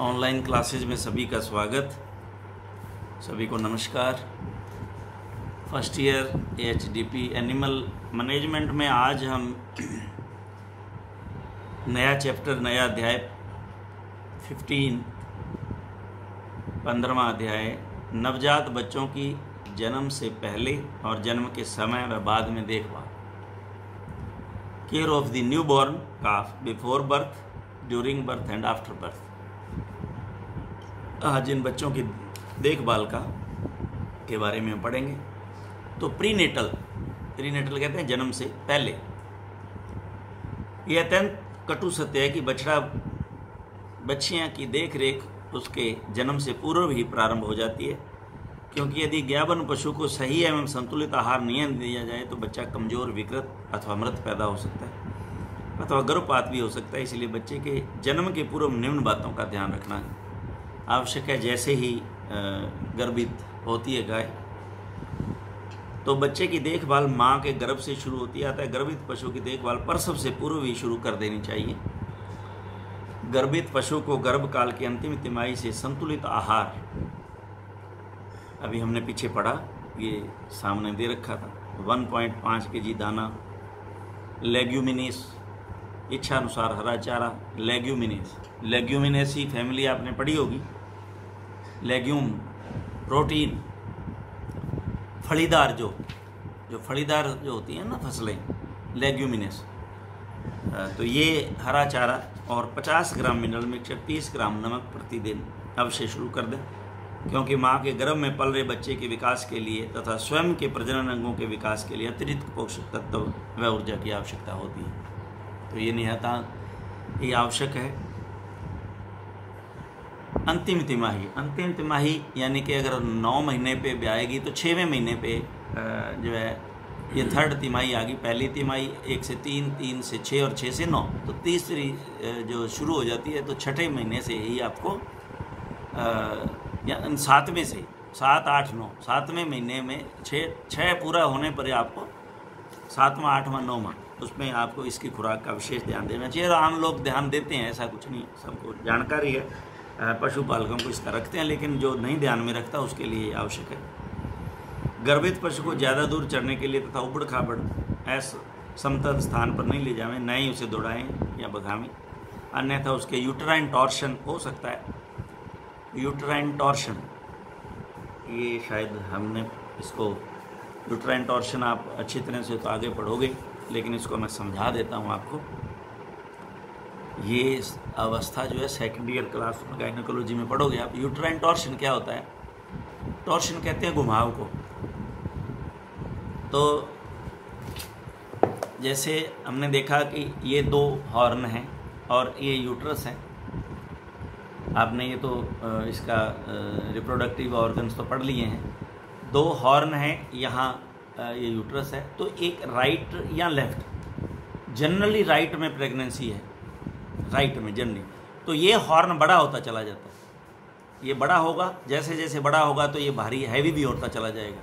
Online classes में सभी का स्वागत। सभी को नमस्कार। First year H D P animal management में आज हम नया चैप्टर, नया अध्याय 15 पंद्रवा अध्याय, नवजात बच्चों की जन्म से पहले और जन्म के समय व बाद में देखभाल। Care of the newborn calf before birth during birth and after birth आज इन बच्चों की देखभाल का, के बारे में हम पढ़ेंगे। तो प्री नेटल प्री कहते हैं जन्म से पहले। यह अत्यंत कटु सत्य है कि बछड़ा, बच्चियाँ की देख रेख उसके जन्म से पूर्व ही प्रारंभ हो जाती है। क्योंकि यदि ज्ञापन पशु को सही एवं संतुलित आहार नहीं दिया जाए तो बच्चा कमज़ोर, विकृत अथवा मृत पैदा हो सकता है, अथवा गर्भपात भी हो सकता है। इसलिए बच्चे के जन्म के पूर्व निम्न बातों का ध्यान रखना आवश्यक है, जैसे ही गर्भित होती है गाय तो बच्चे की देखभाल माँ के गर्भ से शुरू होती आता है गर्भित पशु की देखभाल प्रसव से पूर्व ही शुरू कर देनी चाहिए। गर्भित पशु को गर्भकाल की अंतिम तिमाही से संतुलित आहार, अभी हमने पीछे पढ़ा, ये सामने दे रखा था। 1.5 के जी दाना, लेग्यूमिनिस इच्छा अनुसार हरा चारा, लेग्यूमिनेस। लेग्यूमिनेस ही फैमिली आपने पढ़ी होगी। लेग्यूम, प्रोटीन, फलीदार जो जो फलीदार जो होती हैं ना फ़सलें, लेग्यूमिनस। तो ये हरा चारा और 50 ग्राम मिनरल मिक्सचर 30 ग्राम नमक प्रतिदिन अवश्य शुरू कर दें, क्योंकि माँ के गर्भ में पल रहे बच्चे के विकास के लिए तथा स्वयं के प्रजनन अंगों के विकास के लिए अतिरिक्त पोषक तत्व व ऊर्जा की आवश्यकता होती है। तो ये निहता ये आवश्यक है। अंतिम तिमाही। अंतिम तिमाही यानी कि अगर नौ महीने पे ब्याएगी तो छवें महीने पे जो है, ये थर्ड तिमाही आ गई पहली तिमाही एक से तीन तीन से छः और छः से नौ। तो तीसरी जो शुरू हो जाती है तो छठे महीने से ही आपको सातवें से, सात, आठ, नौ, सातवें महीने में छः छः पूरा होने पर आपको सातवां, आठवां, नौवां, उसमें आपको इसकी खुराक का विशेष ध्यान देना चाहिए। और आम लोग ध्यान देते हैं, ऐसा कुछ नहीं, सबको जानकारी है। पशुपालकों को इसका रखते हैं, लेकिन जो नहीं ध्यान में रखता, उसके लिए आवश्यक है। गर्भित पशु को ज़्यादा दूर चढ़ने के लिए तथा उबड़ खाबड़ ऐसा समतल स्थान पर नहीं ले जाएँ न ही उसे दौड़ाएँ या बघावें अन्यथा उसके यूटराइन टॉर्शन हो सकता है। यूटराइन टॉर्शन ये शायद हमने इसको यूटराइन टॉर्शन आप अच्छी तरह से तो आगे पढ़ोगे, लेकिन इसको मैं समझा देता हूँ आपको। ये अवस्था जो है सेकेंड ईयर क्लास में गाइनोकोलॉजी में पढ़ोगे आप यूटराइन टॉर्शन क्या होता है? टॉर्शन कहते हैं घुमाव को। तो जैसे हमने देखा कि ये दो हॉर्न हैं और ये यूट्रस है। आपने ये तो इसका रिप्रोडक्टिव ऑर्गन्स तो पढ़ लिए हैं। दो हॉर्न हैं, यहाँ ये यूट्रस है। तो एक राइट या लेफ़्ट जनरली राइट में प्रेगनेंसी है। राइट में जनरली तो ये हॉर्न बड़ा होता चला जाता। है ये बड़ा होगा, जैसे जैसे बड़ा होगा तो ये भारी, हैवी भी होता चला जाएगा।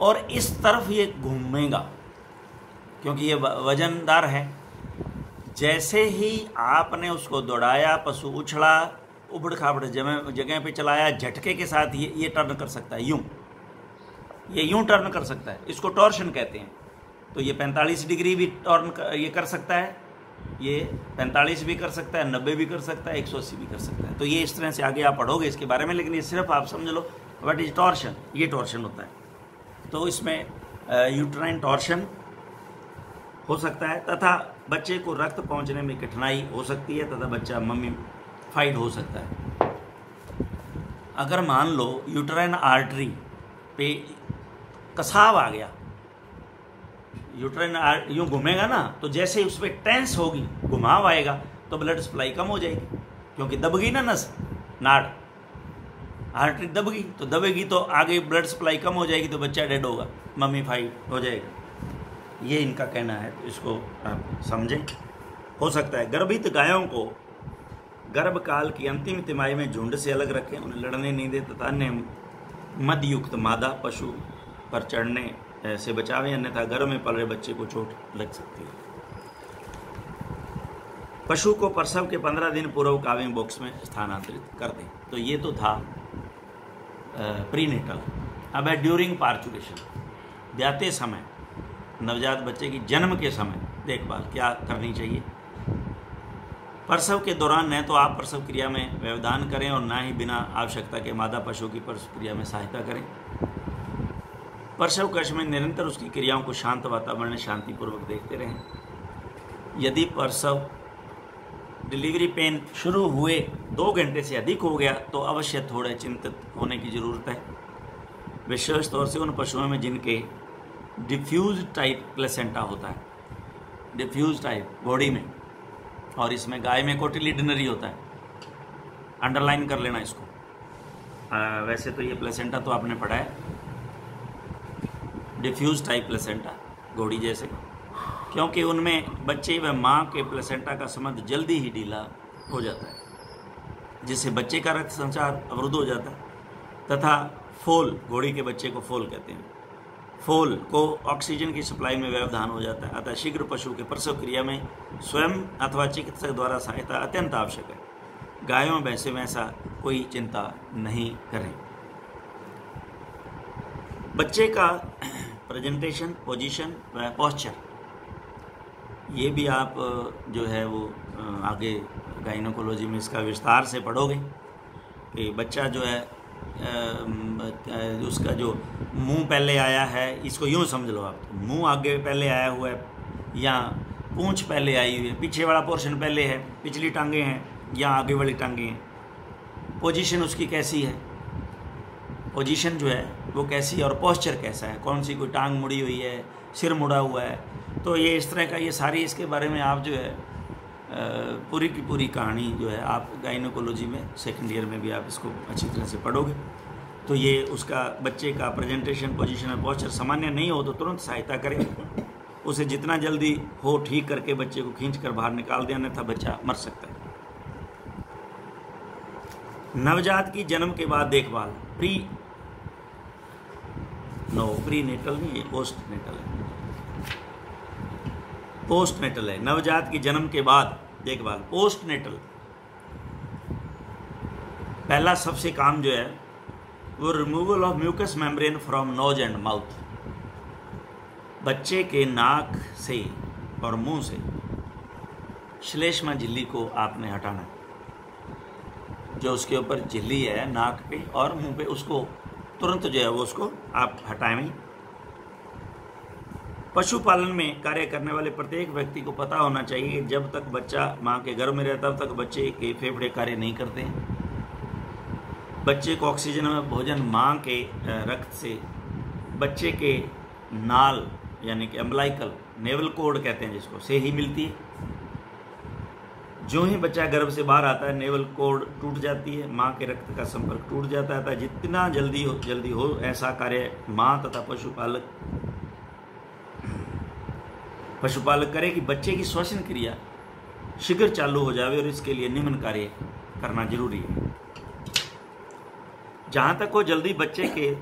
और इस तरफ़ ये घूमेगा, क्योंकि ये वजनदार है। जैसे ही आपने उसको दौड़ाया, पशु उछला उबड़ खाबड़ जगह जगह पे चलाया, झटके के साथ ये ये टर्न कर सकता है, यूँ। ये यूँ टर्न कर सकता है। इसको टॉर्शन कहते हैं। तो ये 45 डिग्री भी टर्न ये कर सकता है। ये 45 भी कर सकता है 90 भी कर सकता है 180 भी कर सकता है। तो ये इस तरह से आगे आप पढ़ोगे इसके बारे में, लेकिन ये सिर्फ़ आप समझ लो वट इज़ टॉर्शन ये टॉर्शन होता है। तो इसमें यूट्राइन टॉर्शन हो सकता है, तथा बच्चे को रक्त पहुँचने में कठिनाई हो सकती है, तथा बच्चा मम्मी फाइट हो सकता है। अगर मान लो यूट्राइन आर्टरी पे कसाव आ गया यूट्राइन यूँ घूमेगा ना तो जैसे उस पर टेंस होगी, घुमाव आएगा तो ब्लड सप्लाई कम हो जाएगी, क्योंकि दबगी ना नस, नाड़। आर्टरी दबगी तो दबेगी तो आगे ब्लड सप्लाई कम हो जाएगी तो बच्चा डेड होगा मम्मी फाइट हो जाएगा। ये इनका कहना है तो इसको आप समझें। हो सकता है गर्भित गायों को गर्भकाल की अंतिम तिमाही में झुंड से अलग रखें, उन्हें लड़ने नहीं दे, तथा अन्य मदयुक्त मादा पशु पर चढ़ने से बचावें अन्यथा गर्भ में पल रहे बच्चे को चोट लग सकती है। पशु को प्रसव के पंद्रह दिन पूर्व काविंग बॉक्स में स्थानांतरित कर दें। तो ये तो था प्रीनेटल अब है ड्यूरिंग पार्चुलेशन ब्याते समय, नवजात बच्चे की जन्म के समय देखभाल क्या करनी चाहिए? प्रसव के दौरान न तो आप प्रसव क्रिया में व्यवधान करें और ना ही बिना आवश्यकता के मादा पशु की प्रसव क्रिया में सहायता करें। प्रसव कक्ष में निरंतर उसकी क्रियाओं को शांत वातावरण शांतिपूर्वक देखते रहें। यदि प्रसव डिलीवरी पेन शुरू हुए दो घंटे से अधिक हो गया तो अवश्य थोड़े चिंतित होने की ज़रूरत है। विशेष तौर से उन पशुओं में जिनके डिफ्यूज टाइप प्लेसेंटा होता है। डिफ्यूज टाइप बॉडी में और इसमें गाय में कोटिलिडनरी होता है। अंडरलाइन कर लेना इसको। आ, वैसे तो ये प्लेसेंटा तो आपने पढ़ा है। डिफ्यूज टाइप प्लेसेंटा घोड़ी जैसे। क्योंकि उनमें बच्चे व माँ के प्लेसेंटा का संबंध जल्दी ही ढीला हो जाता है, जिससे बच्चे का रक्त संचार अवरुद्ध हो जाता है, तथा फोल घोड़ी के बच्चे को फोल कहते हैं। फोल को ऑक्सीजन की सप्लाई में व्यवधान हो जाता है, अतः शीघ्र पशु के प्रसव क्रिया में स्वयं अथवा चिकित्सक द्वारा सहायता अत्यंत आवश्यक है। गायों, भैंसे में ऐसा कोई चिंता नहीं करें। बच्चे का प्रेजेंटेशन पोजीशन व पॉस्चर ये भी आप जो है वो आगे गाइनोकोलॉजी में इसका विस्तार से पढ़ोगे कि बच्चा जो है उसका जो मुँह पहले आया है, इसको यूँ समझ लो आप। मुँह आगे पहले आया हुआ है, या पूंछ पहले आई हुई है, पीछे वाला पोर्शन पहले है, पिछली टांगे हैं, या आगे वाली टांगे हैं। पोजीशन उसकी कैसी है? पोजीशन जो है वो कैसी है और पोस्चर कैसा है? कौन सी कोई टांग मुड़ी हुई है? सिर मुड़ा हुआ है? तो ये इस तरह का, ये सारी इसके बारे में आप जो है पूरी की पूरी कहानी जो है आप गाइनोकोलॉजी में सेकेंड ईयर में भी आप इसको अच्छी तरह से पढ़ोगे। तो ये उसका, बच्चे का प्रेजेंटेशन पोजीशन और पॉस्चर सामान्य नहीं हो तो तुरंत सहायता करें। उसे जितना जल्दी हो ठीक करके बच्चे को खींच कर बाहर निकाल दिया अन्यथा बच्चा मर सकता है। नवजात की जन्म के बाद देखभाल, प्री नो प्री नेटल नहीं ये पोस्ट नेटल है। पोस्ट नेटल है। नवजात की जन्म के बाद, देखभाल, पोस्ट नेटल पहला सबसे काम जो है, वो removal of mucus membrane from nose and mouth बच्चे के नाक से और मुँह से श्लेष्मा झिल्ली को आपने हटाना जो उसके ऊपर झिल्ली है, नाक पे और मुँह पे, उसको तुरंत जो है वो उसको आप हटाएँ। पशुपालन में कार्य करने वाले प्रत्येक व्यक्ति को पता होना चाहिए, जब तक बच्चा माँ के गर्भ में रहता तब तक बच्चे के फेफड़े कार्य नहीं करते। हैं बच्चे को ऑक्सीजन में भोजन माँ के रक्त से, बच्चे के नाल, यानी कि एम्बलाइकल, नेवल कोड कहते हैं जिसको, से ही मिलती है। जो ही बच्चा गर्भ से बाहर आता है नेवल कोड टूट जाती है, माँ के रक्त का संपर्क टूट जाता है जितना जल्दी हो जल्दी हो, ऐसा कार्य माँ तथा पशुपालक पशुपालक करे कि बच्चे की श्वसन क्रिया शीघ्र चालू हो जाए और इसके लिए निम्न कार्य करना ज़रूरी है। जहाँ तक हो, जल्दी बच्चे के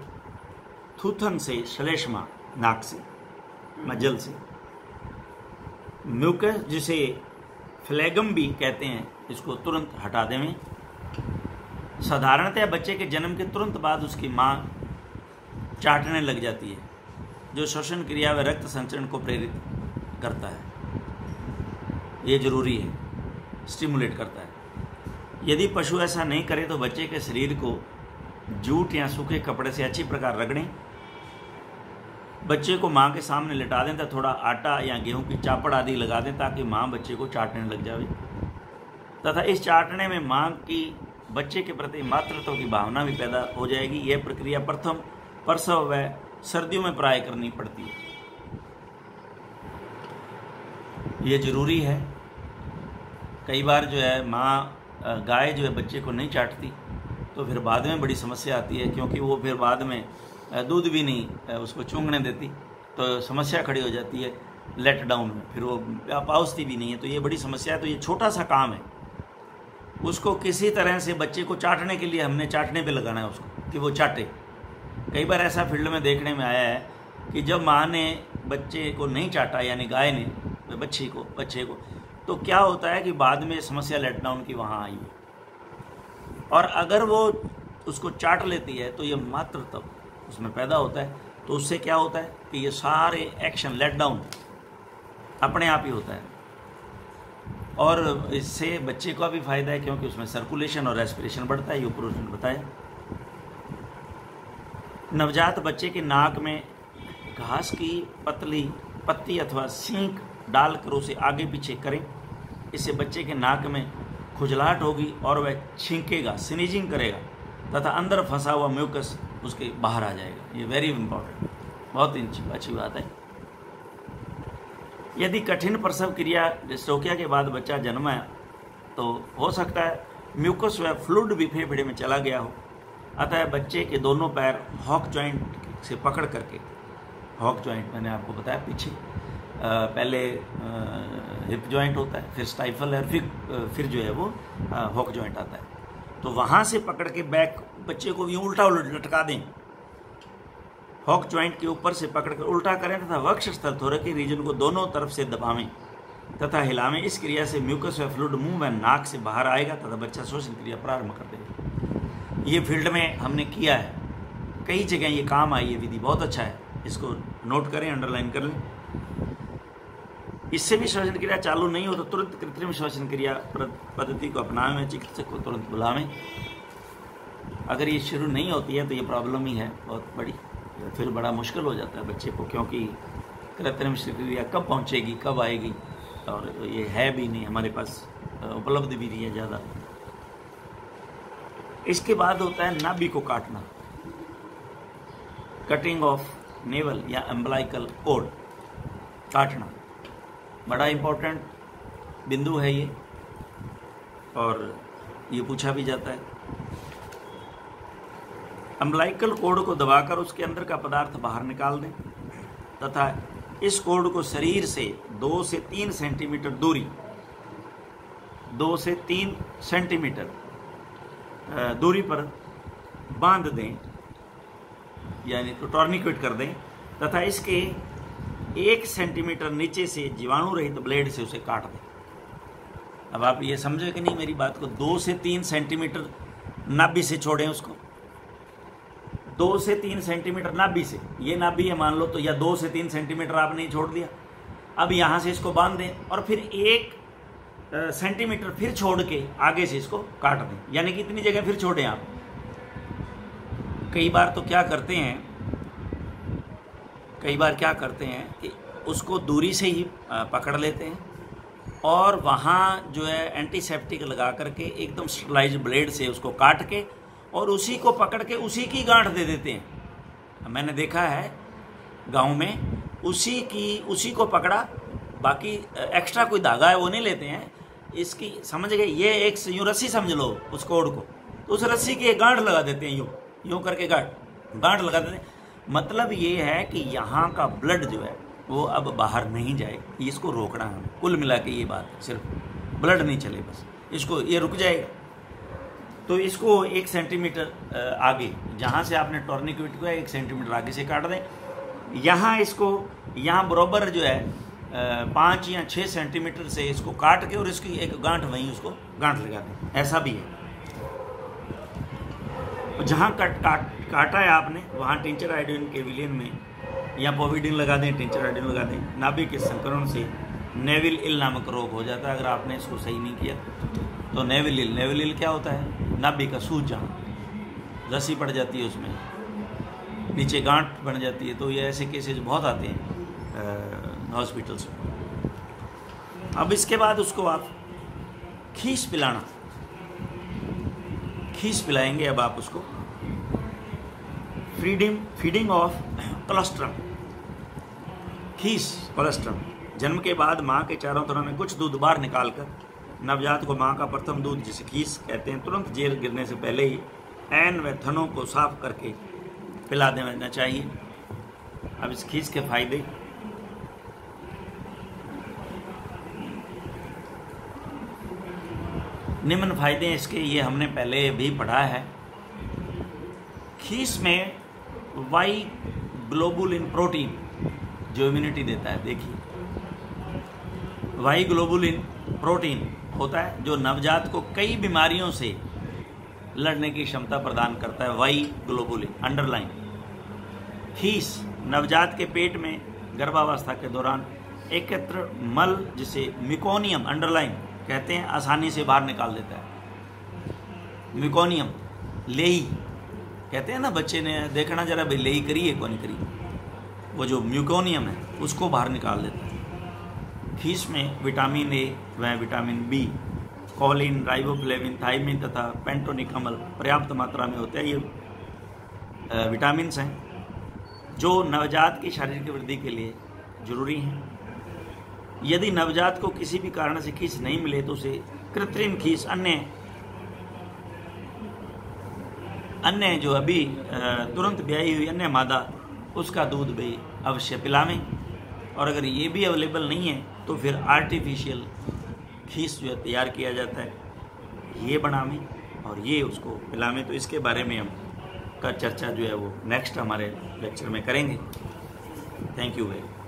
थूथन से, श्लेष्मा नाक से, मजल से, म्यूकस जिसे फ्लैगम भी कहते हैं, इसको तुरंत हटा देवें। साधारणतः बच्चे के जन्म के तुरंत बाद उसकी माँ चाटने लग जाती है, जो श्वसन क्रिया व रक्त संचरण को प्रेरित करता है। ये ज़रूरी है स्टिमुलेट करता है। यदि पशु ऐसा नहीं करे तो बच्चे के शरीर को जूट या सूखे कपड़े से अच्छी प्रकार रगड़ें बच्चे को माँ के सामने लिटा दें तो थोड़ा आटा या गेहूँ की चापड़ आदि लगा दें ताकि माँ बच्चे को चाटने लग जाए तथा इस चाटने में माँ की, बच्चे के प्रति मातृत्व की भावना भी पैदा हो जाएगी। यह प्रक्रिया प्रथम प्रसव व सर्दियों में प्राय करनी पड़ती है। ये ज़रूरी है। कई बार जो है माँ गाय जो है बच्चे को नहीं चाटती तो फिर बाद में बड़ी समस्या आती है, क्योंकि वो फिर बाद में दूध भी नहीं उसको चूंगने देती तो समस्या खड़ी हो जाती है लेट डाउन में। फिर वो पाउसती भी नहीं है तो ये बड़ी समस्या है तो ये छोटा सा काम है। उसको किसी तरह से बच्चे को चाटने के लिए हमने चाटने पे लगाना है उसको, कि वो चाटे। कई बार ऐसा फ़ील्ड में देखने में आया है कि जब माँ ने बच्चे को नहीं चाटा, यानी गाय ने तो बच्चे को बच्चे को तो क्या होता है कि बाद में समस्या लेट डाउन की वहाँ आई है। और अगर वो उसको चाट लेती है तो ये मात्र तब उसमें पैदा होता है तो उससे क्या होता है कि ये सारे एक्शन लेट डाउन अपने आप ही होता है। और इससे बच्चे का भी फ़ायदा है क्योंकि उसमें सर्कुलेशन और रेस्पिरेशन बढ़ता है, ये ऊपर उसने बताया। नवजात बच्चे के नाक में घास की पतली पत्ती अथवा सींक डालकर उसे आगे पीछे करें। इससे बच्चे के नाक में खुजलाहट होगी और वह छींकेगा स्नीजिंग करेगा तथा अंदर फंसा हुआ म्यूकस उसके बाहर आ जाएगा। ये वेरी इंपॉर्टेंट बहुत अच्छी बात है। यदि कठिन प्रसव क्रिया डिस्टोकिया के बाद बच्चा जन्मा तो हो सकता है म्यूकस व फ्लूड भी फेफड़े में चला गया हो। अतः बच्चे के दोनों पैर हॉक जॉइंट से पकड़ करके हॉक जॉइंट मैंने आपको बताया पीछे आ, पहले हिप जॉइंट होता है फिर स्टाइफल है फिर फिर जो है वो हॉक जॉइंट आता है। तो वहाँ से पकड़ के बैक बच्चे को यूँ उल्टा उल्टा लटका दें। हॉक ज्वाइंट के ऊपर से पकड़कर उल्टा करें तथा वक्ष स्थल थोरकी रीजन को दोनों तरफ़ से दबावें तथा हिलावें। इस क्रिया से म्यूकस व फ्लूड मुँह व नाक से बाहर आएगा तथा बच्चा श्वसन क्रिया प्रारंभ कर देगा। ये फ़ील्ड में हमने किया है। कई जगह ये काम आई है, विधि बहुत अच्छा है। इसको नोट करें अंडरलाइन कर लें। इससे भी श्वसन क्रिया चालू नहीं हो तो तुरंत कृत्रिम श्वसन क्रिया पद्धति को अपनावें चिकित्सक को तुरंत बुलावें। अगर ये शुरू नहीं होती है तो ये प्रॉब्लम ही है, बहुत बड़ी। फिर बड़ा मुश्किल हो जाता है बच्चे को, क्योंकि कृत्रिम क्रिया कब पहुंचेगी, कब आएगी? और ये है भी नहीं, हमारे पास उपलब्ध भी नहीं है ज़्यादा। इसके बाद होता है नाभि को काटना। कटिंग ऑफ़ नेवल या एम्बलाइकल कोड काटना। बड़ा इंपॉर्टेंट बिंदु है ये, और ये पूछा भी जाता है। अम्बलाइकल कोड को दबाकर उसके अंदर का पदार्थ बाहर निकाल दें, तथा इस कोड को शरीर से दो से तीन सेंटीमीटर दूरी, दो से तीन सेंटीमीटर दूरी पर बाँध दें, यानी तो टॉर्निक्विट कर दें, तथा इसके एक सेंटीमीटर नीचे से जीवाणु रहित ब्लेड से उसे काट दें। अब आप ये समझे कि नहीं, मेरी बात को दो से तीन सेंटीमीटर नाभि से छोड़ें उसको। दो से तीन सेंटीमीटर नाभि से। ये नाभि है, मान लो तो या दो से तीन सेंटीमीटर आपने छोड़ दिया। अब यहाँ से इसको बाँध दें और फिर एक सेंटीमीटर फिर छोड़ के आगे से इसको काट दें। यानी कि इतनी जगह फिर छोड़ें आप। कई बार तो क्या करते हैं कई बार क्या करते हैं कि उसको दूरी से ही पकड़ लेते हैं और वहाँ जो है एंटीसेप्टिक लगा करके एकदम स्टलाइज ब्लेड से उसको काट के और उसी को पकड़ के उसी की गांठ दे देते हैं। मैंने देखा है गाँव में उसी की, उसी को पकड़ा, बाकी एक्स्ट्रा कोई धागा है वो नहीं लेते हैं। इसकी समझ गए, ये एक यूँ रस्सी समझ लो उस कोड को तो उस रस्सी की एक गांठ लगा देते हैं, यूँ यूँ करके गांठ गांठ लगा देते हैं। मतलब ये है कि यहाँ का ब्लड जो है, वो अब बाहर नहीं जाए इसको रोकना है। कुल मिला के ये बात सिर्फ़ ब्लड नहीं चले बस। इसको, ये रुक जाएगा। तो इसको एक सेंटीमीटर आगे, जहाँ से आपने टॉर्निक्विट को एक सेंटीमीटर आगे से काट दें। यहाँ इसको, यहाँ बराबर जो है पाँच या छः सेंटीमीटर से इसको काट के और इसकी एक गांठ वहीं उसको गांठ लगा दें। ऐसा भी है। जहाँ कट काट काटा है आपने, वहाँ टिंचर आइडिन के विलियन में, या पोविडिन लगा दें, टिंचर आइडिन लगा दें नाभि के संक्रमण से नेविल इल नामक रोग हो जाता है, अगर आपने इसको सही नहीं किया। तो नेविलिल नेविलिल क्या होता है? नाभि का सूज जहाँ रस्सी पड़ जाती है उसमें, नीचे गांठ बन जाती है तो ये ऐसे केसेज बहुत आते हैं हॉस्पिटल्स में। अब इसके बाद उसको आप खींच पिलाना। खीस पिलाएँगे अब आप उसको। फीडिंग फीडिंग ऑफ़ कोलेस्ट्रम खीस कोलेस्ट्रम जन्म के बाद माँ के चारों तरह में कुछ दूध बाहर निकालकर, नवजात को माँ का प्रथम दूध, जिसे खीस कहते हैं, तुरंत जेल गिरने से पहले ही एन व थनों को साफ़ करके पिला देना चाहिए। अब इस खीस के फ़ायदे निम्न फ़ायदे इसके, ये हमने पहले भी पढ़ा है। खीस में वाई ग्लोबुलिन प्रोटीन जो इम्यूनिटी देता है, देखिए। वाई ग्लोबुलिन प्रोटीन होता है जो नवजात को कई बीमारियों से लड़ने की क्षमता प्रदान करता है वाई ग्लोबुलिन अंडरलाइन खीस नवजात के पेट में गर्भावस्था के दौरान एकत्र मल, जिसे मिकोनियम अंडरलाइन कहते हैं, आसानी से बाहर निकाल देता है। मिकोनियम लेही। कहते हैं ना, बच्चे ने देखना जरा भाई, लेही करिए कौन करी? वो जो म्यूकोनियम है, उसको बाहर निकाल देता है। खीस में विटामिन ए व vitamin B choline riboflavin thiamine तथा पेंटोनिकमल पर्याप्त मात्रा में होते हैं। ये विटामिन हैं, जो नवजात की शारीरिक वृद्धि के लिए ज़रूरी हैं। यदि नवजात को किसी भी कारण से खीस नहीं मिले तो उसे कृत्रिम खीस अन्य अन्य जो अभी तुरंत ब्याई हुई अन्य मादा, उसका दूध भी अवश्य पिलावें। और अगर ये भी अवेलेबल नहीं है तो फिर आर्टिफिशियल खीस जो है तैयार किया जाता है। ये बनावें और ये उसको पिलावें। तो इसके बारे में हम का चर्चा जो है वो नेक्स्ट हमारे लेक्चर में करेंगे। Thank you very